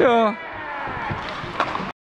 야.